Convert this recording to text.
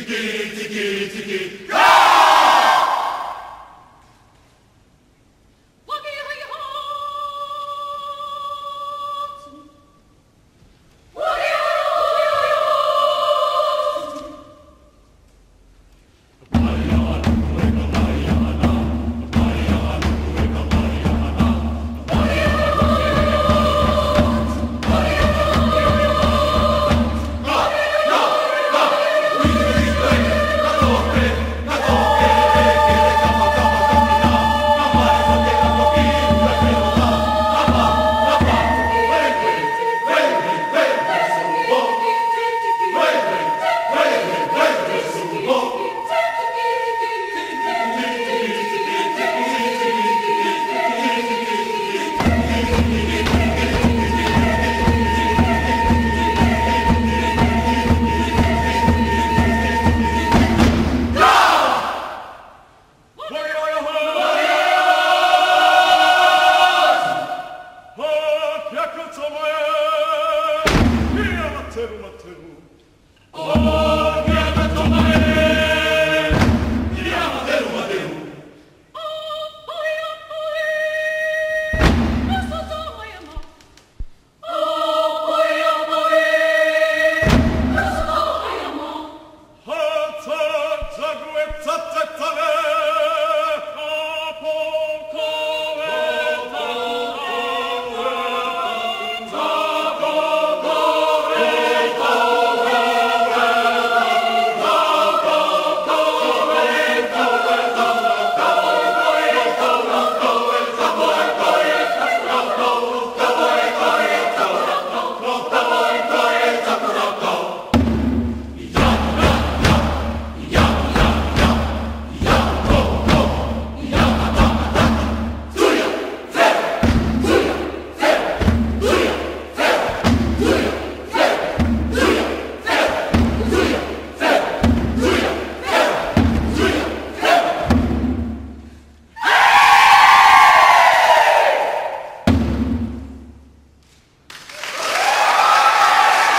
Tiki, tiki, tiki, go! Matheru, Matheru. Oh.